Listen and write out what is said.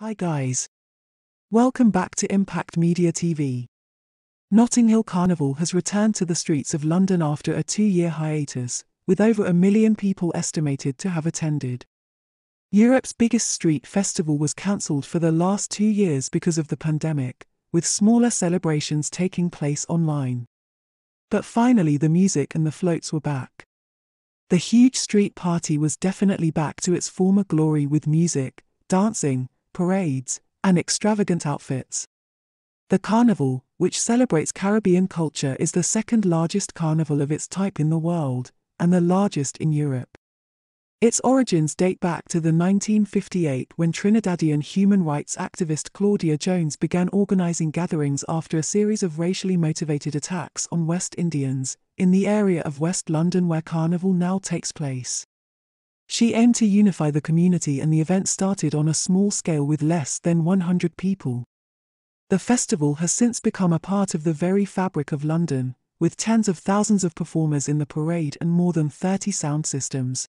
Hi guys. Welcome back to Impact Media TV. Notting Hill Carnival has returned to the streets of London after a two year hiatus, with over a million people estimated to have attended. Europe's biggest street festival was cancelled for the last two years because of the pandemic, with smaller celebrations taking place online. But finally, the music and the floats were back. The huge street party was definitely back to its former glory with music, dancing, parades, and extravagant outfits. The carnival, which celebrates Caribbean culture, is the second largest carnival of its type in the world, and the largest in Europe. Its origins date back to the 1958 when Trinidadian human rights activist Claudia Jones began organizing gatherings after a series of racially motivated attacks on West Indians in the area of West London where Carnival now takes place. She aimed to unify the community and the event started on a small scale with less than 100 people. The festival has since become a part of the very fabric of London, with tens of thousands of performers in the parade and more than 30 sound systems.